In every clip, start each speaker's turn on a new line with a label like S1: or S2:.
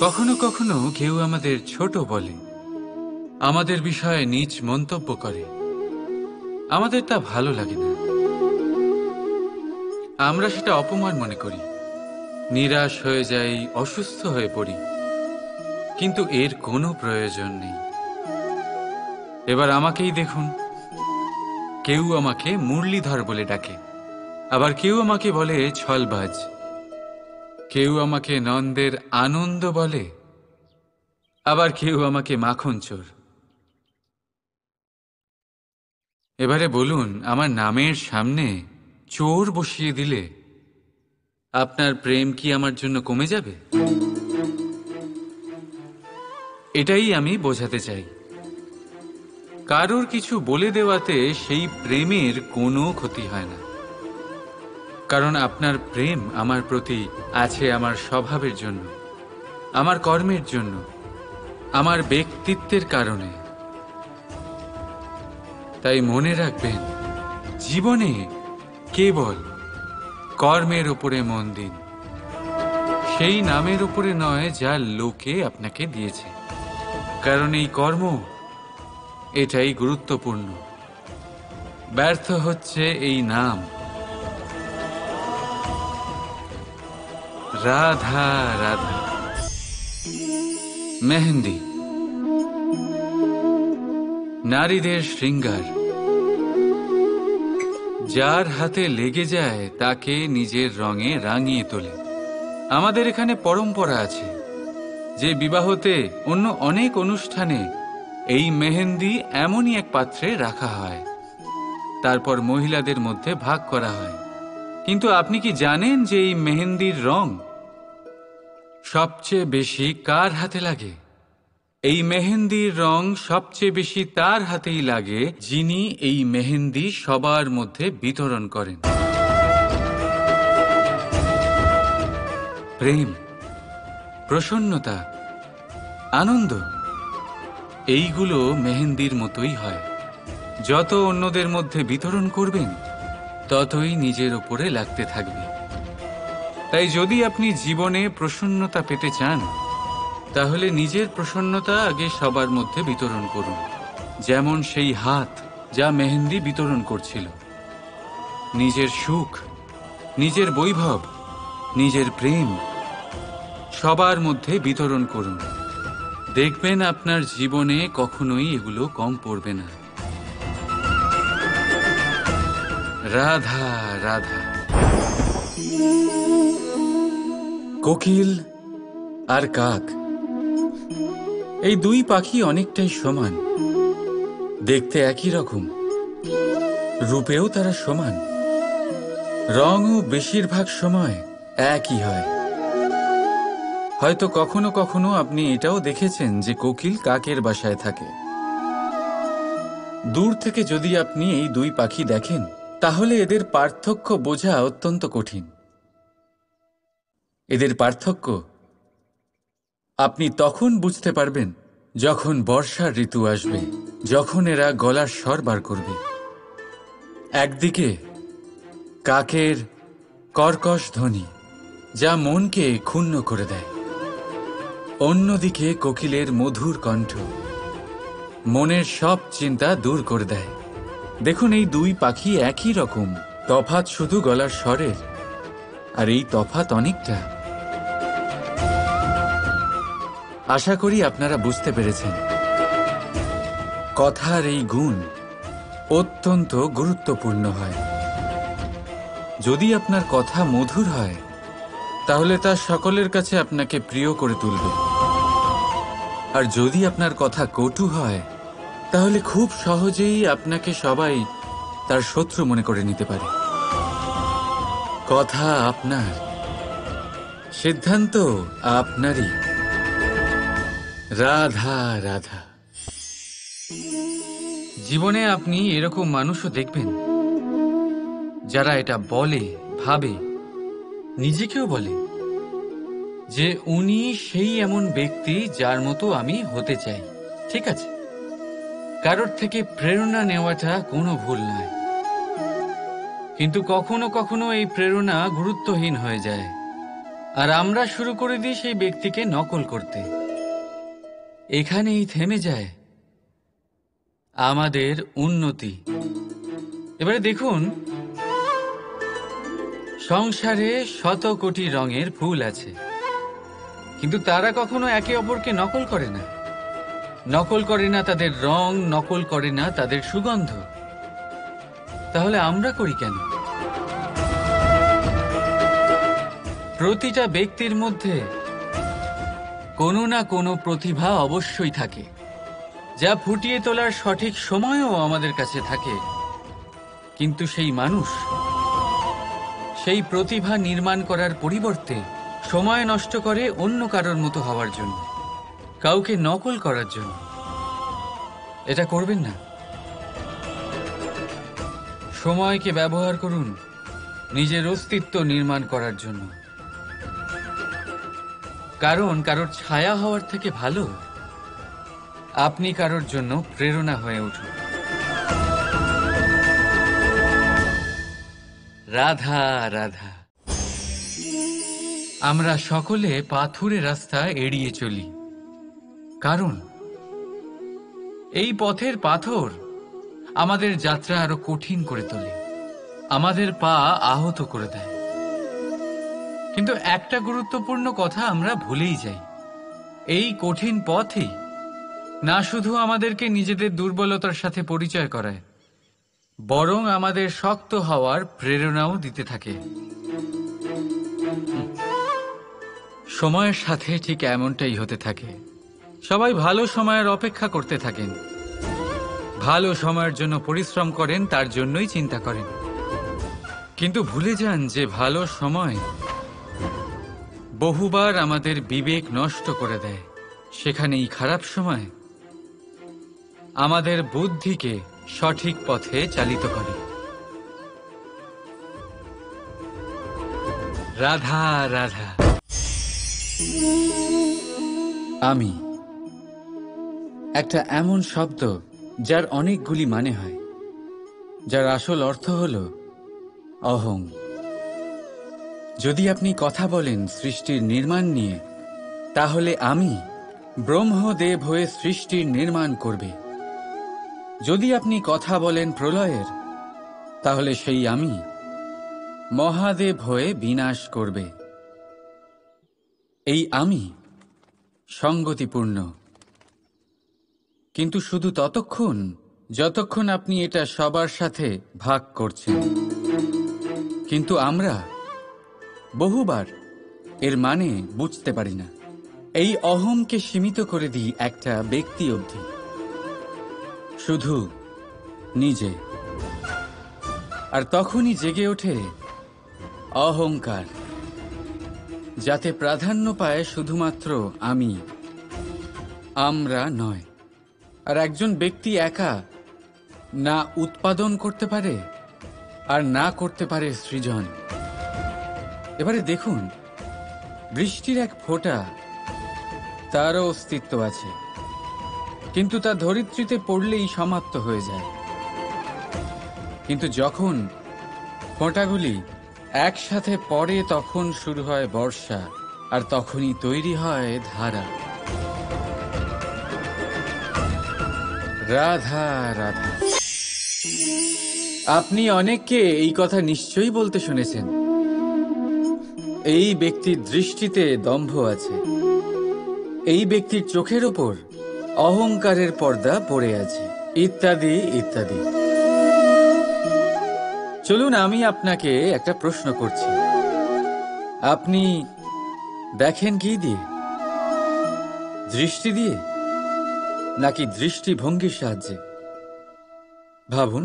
S1: কখনো কখনো কেউ আমাদের ছোট বলে, আমাদের বিষয়ে নিজ মন্তব্য করে। আমাদের তা ভালো লাগে না। আমরা সেটা অপমান মনে করি। নিরাশ হয়ে যাই, অসুস্থ হয়ে পড়ি। কিন্তু এর কোনো প্রয়োজন নেই। এবার আমাকেই দেখুন। কেউ আমাকে মুরলীধর বলে ডাকে। আবার কেউ আমাকে বলে ছলবাজ। কেউ আমাকে নন্দের আনন্দ বলে, আবার কেউ আমাকে মাখন চোর। এবারে বলুন, আমার নামের সামনে চোর বসিয়ে দিলে আপনার প্রেম কি আমার জন্য কমে যাবে? এটাই আমি বোঝাতে চাই। কারোর কিছু বলে দেওয়াতে সেই প্রেমের কোনো ক্ষতি হয় না। কারণ আপনার প্রেম আমার প্রতি আছে আমার স্বভাবের জন্য, আমার কর্মের জন্য, আমার ব্যক্তিত্বের কারণে। তাই মনে রাখবেন, জীবনে কেবল কর্মের উপরে মন দিন। সেই নামের উপরে নয় যা লোকে আপনাকে দিয়েছে। কারণ এই কর্ম, এটাই গুরুত্বপূর্ণ। ব্যর্থ হচ্ছে এই নাম। রাধা রাধা। মেহেন্দি। নারীদের শৃঙ্গার। যার হাতে লেগে যায়, তাকে নিজের রঙে রাঙিয়ে তোলে। আমাদের এখানে পরম্পরা আছে যে বিবাহতে অন্য অনেক অনুষ্ঠানে এই মেহেন্দি এমনই এক পাত্রে রাখা হয়। তারপর মহিলাদের মধ্যে ভাগ করা হয়। কিন্তু আপনি কি জানেন যে এই মেহেন্দির রং সবচেয়ে বেশি কার হাতে লাগে? এই মেহেন্দির রং সবচেয়ে বেশি তার হাতেই লাগে, যিনি এই মেহেন্দি সবার মধ্যে বিতরণ করেন। প্রেম, প্রসন্নতা, আনন্দ, এইগুলো মেহেন্দির মতোই হয়। যত অন্যদের মধ্যে বিতরণ করবেন ততই নিজের ওপরে লাগতে থাকবে। তাই যদি আপনি জীবনে প্রসন্নতা পেতে চান, তাহলে নিজের প্রসন্নতা আগে সবার মধ্যে বিতরণ করুন, যেমন সেই হাত যা মেহেন্দি বিতরণ করছিল। নিজের সুখ, নিজের বৈভব, নিজের প্রেম সবার মধ্যে বিতরণ করুন। দেখবেন আপনার জীবনে কখনোই এগুলো কম পড়বে না। রাধা রাধা। কোকিল আর কাক, এই দুই পাখি অনেকটাই সমান। দেখতে একই রকম, রূপেও তারা সমান। রঙও বেশিরভাগ সময় একই হয়। হয়তো কখনো কখনো আপনি এটাও দেখেছেন যে কোকিল কাকের বাসায় থাকে। দূর থেকে যদি আপনি এই দুই পাখি দেখেন তাহলে এদের পার্থক্য বোঝা অত্যন্ত কঠিন। এদের পার্থক্য, আপনি তখন বুঝতে পারবেন যখন বর্ষার ঋতু আসবে, যখন এরা গলার স্বর বার করবে। একদিকে কাকের কর্কশ ধ্বনি, যা মনকে ক্ষুণ্ণ করে দেয়। অন্যদিকে কোকিলের মধুর কণ্ঠ, মনের সব চিন্তা দূর করে দেয়। দেখুন, এই দুই পাখি একই রকম। তফাত শুধু গলার স্বরের, আর এই তফাত অনেকটা। আশা করি আপনারা বুঝতে পেরেছেন। কথার এই গুণ অত্যন্ত গুরুত্বপূর্ণ হয়। যদি আপনার কথা মধুর হয়, তাহলে তা সকলের কাছে আপনাকে প্রিয় করে তুলবে। আর যদি আপনার কথা কটু হয় তাহলে খুব সহজেই আপনাকে সবাই তার শত্রু মনে করে নিতে পারে। কথা আপনার। সিদ্ধান্ত আপনারই। রাধা রাধা। জীবনে আপনি এরকম মানুষও দেখবেন, যারা এটা বলে, ভাবে, নিজেকেও বলে, যে উনি সেই এমন ব্যক্তি যার মতো আমি হতে চাই। ঠিক আছে? কারোর থেকে প্রেরণা নেওয়াটা কোনো ভুল নয়। কিন্তু কখনো কখনো এই প্রেরণা গুরুত্বহীন হয়ে যায়। আর আমরা শুরু করে দিই সেই ব্যক্তিকে নকল করতে। এখানেই থেমে যায় আমাদের উন্নতি। এবারে দেখুন, সংসারে শত কোটি রঙের ফুল আছে, কিন্তু তারা কখনো একে অপরকে নকল করে না। নকল করে না তাদের রং, নকল করে না তাদের সুগন্ধ। তাহলে আমরা করি কেন? প্রতিটা ব্যক্তির মধ্যে কোনো না কোনো প্রতিভা অবশ্যই থাকে। যা ফুটিয়ে তোলার সঠিক সময়ও আমাদের কাছে থাকে। কিন্তু সেই মানুষ, সেই প্রতিভা নির্মাণ করার পরিবর্তে সময় নষ্ট করে অন্য কারোর মতো হওয়ার জন্য। কাউকে নকল করার জন্য। এটা করবেন না। সময়কে ব্যবহার করুন নিজের অস্তিত্ব নির্মাণ করার জন্য। কারণ কারোর ছায়া হওয়ার থেকে ভালো আপনি কারোর জন্য প্রেরণা হয়ে উঠুন। রাধা রাধা। আমরা সকলে পাথুরে রাস্তা এড়িয়ে চলি। কারণ? এই পথের পাথর আমাদের যাত্রা আরও কঠিন করে তোলে। আমাদের পা আহত করে দেয়। কিন্তু একটা গুরুত্বপূর্ণ কথা আমরা ভুলেই যাই। এই কঠিন পথই না শুধু আমাদেরকে নিজেদের দুর্বলতার সাথে পরিচয় করায়, বরং আমাদের শক্ত হওয়ার প্রেরণাও দিতে থাকে। সময়ের সাথে ঠিক এমনটাই হতে থাকে। সবাই ভালো সময়ের অপেক্ষা করতে থাকেন। ভালো সময়ের জন্য পরিশ্রম করেন, তার জন্যই চিন্তা করেন। কিন্তু ভুলে যান যে ভালো সময় বহুবার আমাদের বিবেক নষ্ট করে দেয়। সেখানেই খারাপ সময় আমাদের বুদ্ধিকে সঠিক পথে চালিত করে। রাধা রাধা। আমি একটা এমন শব্দ যার অনেকগুলি মানে হয়, যার আসল অর্থ হল অহং। যদি আপনি কথা বলেন সৃষ্টির নির্মাণ নিয়ে, তাহলে আমি, ব্রহ্মদেব হয়ে সৃষ্টির নির্মাণ করবে। যদি আপনি কথা বলেন প্রলয়ের, তাহলে সেই আমি, মহাদেব হয়ে বিনাশ করবে। এই আমি সঙ্গতিপূর্ণ। কিন্তু শুধু ততক্ষণ, যতক্ষণ আপনি এটা সবার সাথে ভাগ করছেন। কিন্তু আমরা বহুবার এর মানে বুঝতে পারি না। এই অহমকে সীমিত করে দিই একটা ব্যক্তি অবধি। শুধু নিজে। আর তখনই জেগে ওঠে অহংকার, যাতে প্রাধান্য পায় শুধুমাত্র আমি, আমরা নয়। আর একজন ব্যক্তি একা না উৎপাদন করতে পারে আর না করতে পারে সৃজন। এবারে দেখুন, বৃষ্টির এক ফোঁটা তারও অস্তিত্ব আছে, কিন্তু তা ধরিত্রীতে পড়লেই সমাপ্ত হয়ে যায়। কিন্তু যখন ফোঁটাগুলি একসাথে পড়ে তখন শুরু হয় বর্ষা, আর তখনই তৈরি হয় ধারা। রাধা রাধা। আপনি অনেককে এই কথা নিশ্চয়ই বলতে শুনেছেন। এই ব্যক্তির দৃষ্টিতে দম্ভ আছে। এই ব্যক্তির চোখের ওপর অহংকারের পর্দা পড়ে আছে। ইত্যাদি ইত্যাদি। চলুন, আমি আপনাকে একটা প্রশ্ন করছি। আপনি দেখেন কি দিয়ে? দৃষ্টি দিয়ে? নাকি দৃষ্টিভঙ্গির সাহায্যে? ভাবুন।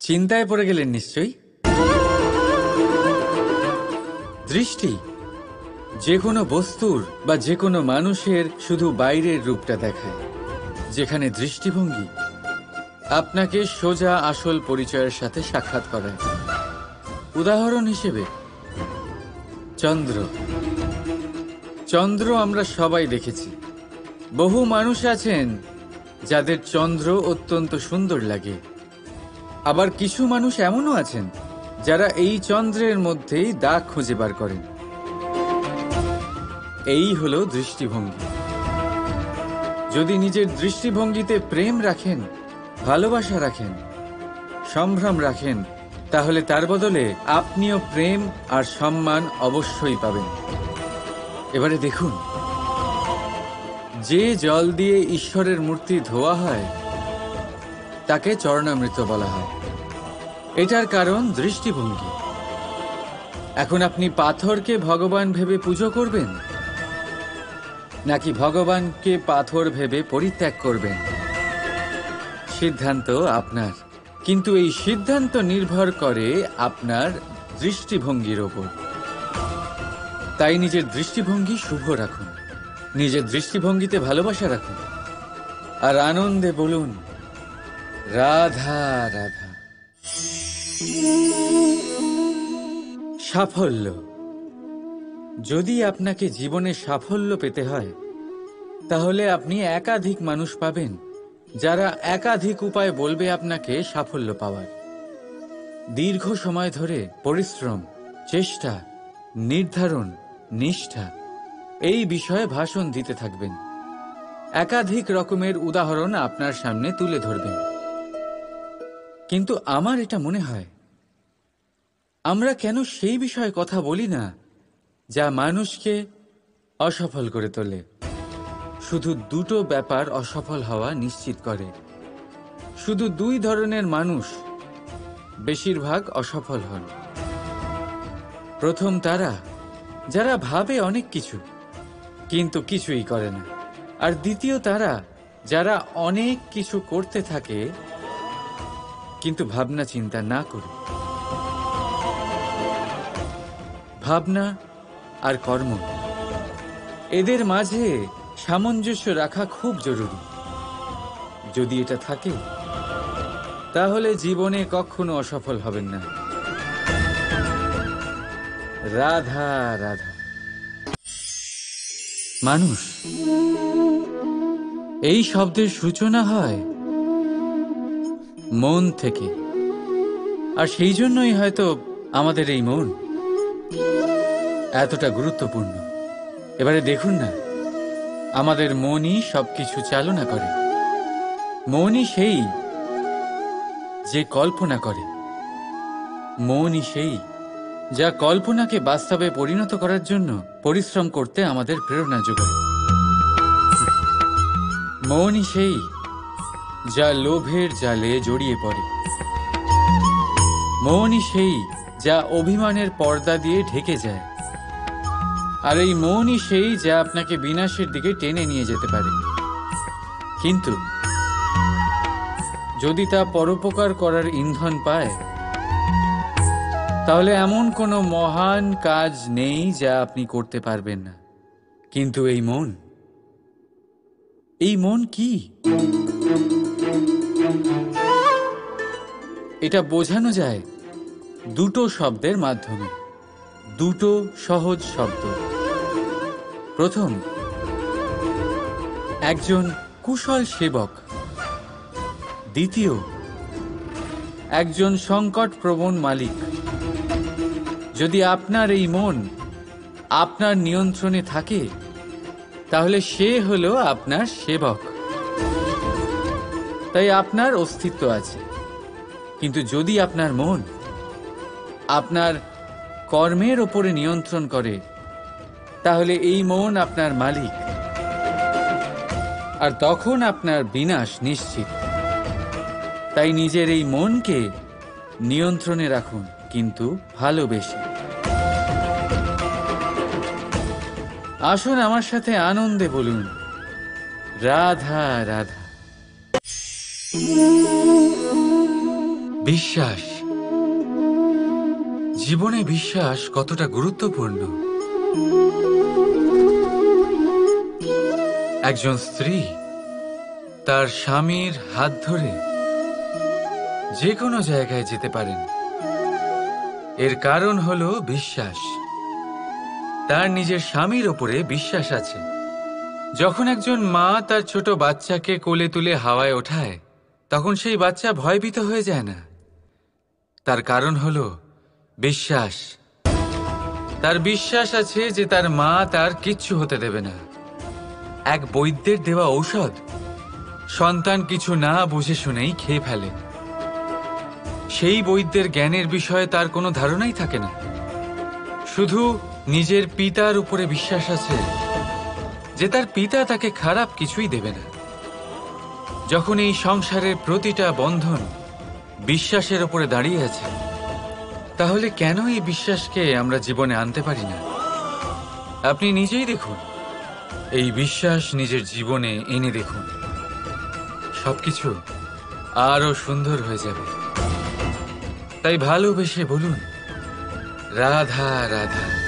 S1: চিন্তায় পড়ে গেলেন নিশ্চয়ই? দৃষ্টি যে কোনো বস্তুর বা যে কোনো মানুষের শুধু বাইরের রূপটা দেখায়, যেখানে দৃষ্টিভঙ্গি আপনাকে সোজা আসল পরিচয়ের সাথে সাক্ষাৎ করায়। উদাহরণ হিসেবে, চন্দ্র। চন্দ্র আমরা সবাই দেখেছি। বহু মানুষ আছেন যাদের চন্দ্র অত্যন্ত সুন্দর লাগে। আবার কিছু মানুষ এমনও আছেন যারা এই চন্দ্রের মধ্যেই দাগ খুঁজে বার করেন। এই হলো দৃষ্টিভঙ্গি। যদি নিজের দৃষ্টিভঙ্গিতে প্রেম রাখেন, ভালোবাসা রাখেন, সম্ভ্রম রাখেন, তাহলে তার বদলে আপনিও প্রেম আর সম্মান অবশ্যই পাবেন। এবারে দেখুন। যে জল দিয়ে ঈশ্বরের মূর্তি ধোয়া হয়, তাকে চরণামৃত বলা হয়। এটার কারণ দৃষ্টিভঙ্গি। এখন আপনি পাথরকে ভগবান ভেবে পুজো করবেন, নাকি ভগবানকে পাথর ভেবে পরিত্যাগ করবেন? সিদ্ধান্ত আপনার। কিন্তু এই সিদ্ধান্ত নির্ভর করে আপনার দৃষ্টিভঙ্গির ওপর। তাই নিজের দৃষ্টিভঙ্গি শুভ রাখুন। নিজের দৃষ্টিভঙ্গিতে ভালোবাসা রাখুন। আর আনন্দে বলুন, রাধা রাধা। সাফল্য। যদি আপনাকে জীবনে সাফল্য পেতে হয়, তাহলে আপনি একাধিক মানুষ পাবেন যারা একাধিক উপায় বলবে আপনাকে সাফল্য পাওয়ার। দীর্ঘ সময় ধরে পরিশ্রম, চেষ্টা, নির্ধারণ, নিষ্ঠা এই বিষয়ে ভাষণ দিতে থাকবেন। একাধিক রকমের উদাহরণ আপনার সামনে তুলে ধরবেন। কিন্তু আমার এটা মনে হয়, আমরা কেন সেই বিষয়ে কথা বলি না যা মানুষকে অসফল করে তোলে? শুধু দুটো ব্যাপার অসফল হওয়া নিশ্চিত করে। শুধু দুই ধরনের মানুষ বেশিরভাগ অসফল হন। প্রথম তারা, যারা ভাবে অনেক কিছু। কিন্তু কিছুই করে না। আর দ্বিতীয় তারা, যারা অনেক কিছু করতে থাকে, কিন্তু ভাবনা চিন্তা না করে। ভাবনা আর কর্ম এদের মাঝে সামঞ্জস্য রাখা খুব জরুরি। যদি এটা থাকে, তাহলে জীবনে কখনো অসফল হবেন না। রাধা রাধা। মানুষ। এই শব্দের সূচনা হয় মন থেকে। আর সেই জন্যই হয়তো আমাদের এই মন এতটা গুরুত্বপূর্ণ। এবারে দেখুন না, আমাদের মনই সবকিছু চালনা করে। মনই সেই যে কল্পনা করে। মনই সেই যা কল্পনাকে বাস্তবে পরিণত করার জন্য পরিশ্রম করতে আমাদের প্রেরণা যোগায়। মনই সেই যা লোভের জালে জড়িয়ে পড়ে। মনই সেই যা অভিমানের পর্দা দিয়ে ঢেকে যায়। আর এই মনই সেই যা আপনাকে বিনাশের দিকে টেনে নিয়ে যেতে পারে। কিন্তু যদি তা পরোপকার করার ইন্ধন পায় তাহলে এমন কোনো মহান কাজ নেই যা আপনি করতে পারবেন না। কিন্তু এই মন? এই মন কি? এটা বোঝানো যায় দুটো শব্দের মাধ্যমে। দুটো সহজ শব্দ। প্রথম, একজন কুশল সেবক। দ্বিতীয়, একজন সংকট প্রবণ মালিক। যদি আপনার এই মন আপনার নিয়ন্ত্রণে থাকে, তাহলে সে হলো আপনার সেবক। তাই আপনার অস্তিত্ব আছে। কিন্তু যদি আপনার মন আপনার কর্মের ওপরে নিয়ন্ত্রণ করে, তাহলে এই মন আপনার মালিক। আর তখন আপনার বিনাশ নিশ্চিত। তাই নিজের এই মনকে নিয়ন্ত্রণে রাখুন, কিন্তু ভালোবেসে। আসুন আমার সাথে আনন্দে বলুন। রাধা রাধা। বিশ্বাস। জীবনে বিশ্বাস কতটা গুরুত্বপূর্ণ? একজন স্ত্রী তার স্বামীর হাত ধরে যে কোনো জায়গায় যেতে পারেন। এর কারণ হলো বিশ্বাস। তার নিজের স্বামীর ওপরে বিশ্বাস আছে। যখন একজন মা তার ছোট বাচ্চাকে কোলে তুলে হাওয়ায় ওঠায়, তখন সেই বাচ্চা ভয়ভীত হয়ে যায় না। তার কারণ হল বিশ্বাস। তার বিশ্বাস আছে যে তার মা তার কিচ্ছু হতে দেবে না। এক বৈদ্যের দেওয়া ঔষধ। সন্তান কিছু না বুঝে শুনেই খেয়ে ফেলে। সেই বৈদ্যের জ্ঞানের বিষয়ে তার কোনো ধারণাই থাকে না। শুধু নিজের পিতার উপরে বিশ্বাস আছে যে তার পিতা তাকে খারাপ কিছুই দেবে না। যখন এই সংসারের প্রতিটা বন্ধন বিশ্বাসের উপরে দাঁড়িয়ে আছে, তাহলে কেন এই বিশ্বাসকে আমরা জীবনে আনতে পারি না? আপনি নিজেই দেখুন। এই বিশ্বাস নিজের জীবনে এনে দেখুন। সবকিছু আরও সুন্দর হয়ে যাবে। তাই ভালোবেসে বলুন, রাধা রাধা।